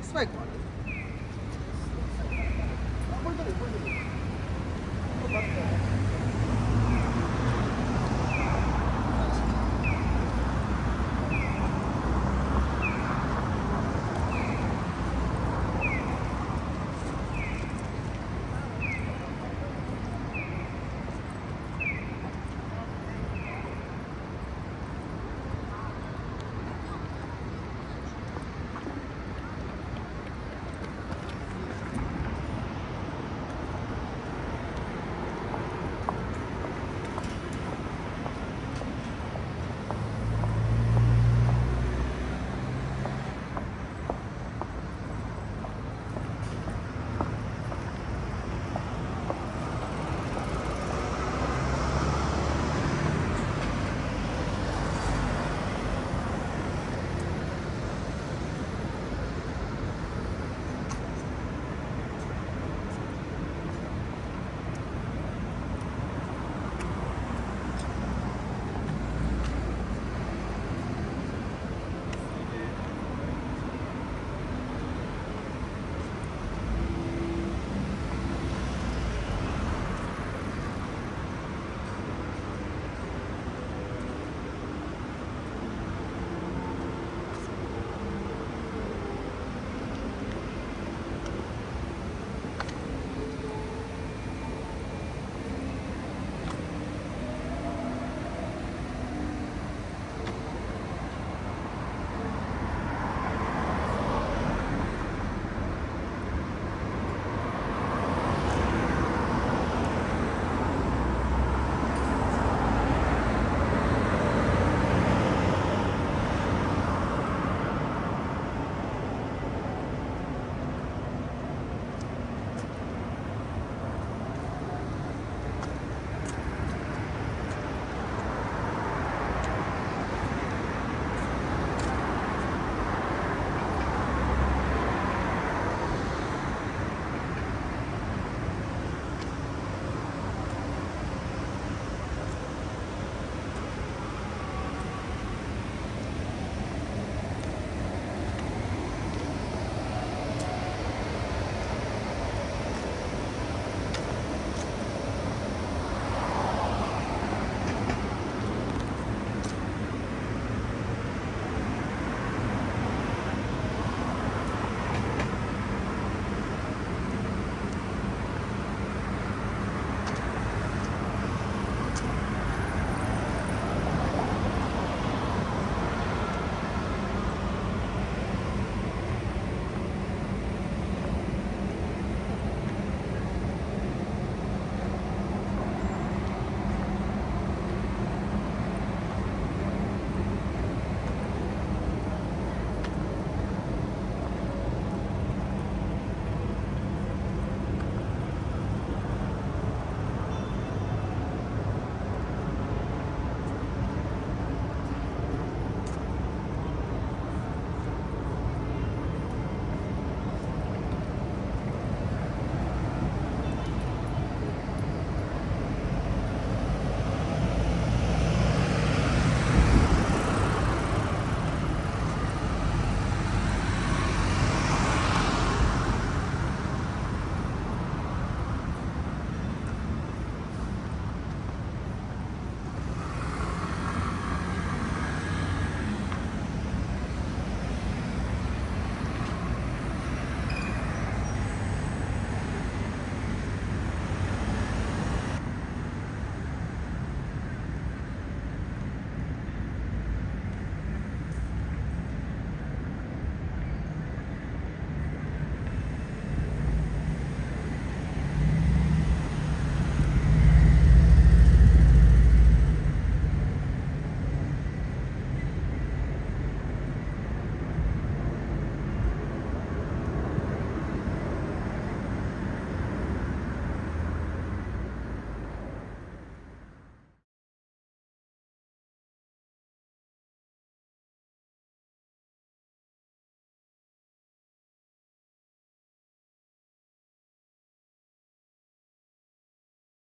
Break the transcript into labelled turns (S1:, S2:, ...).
S1: expect one.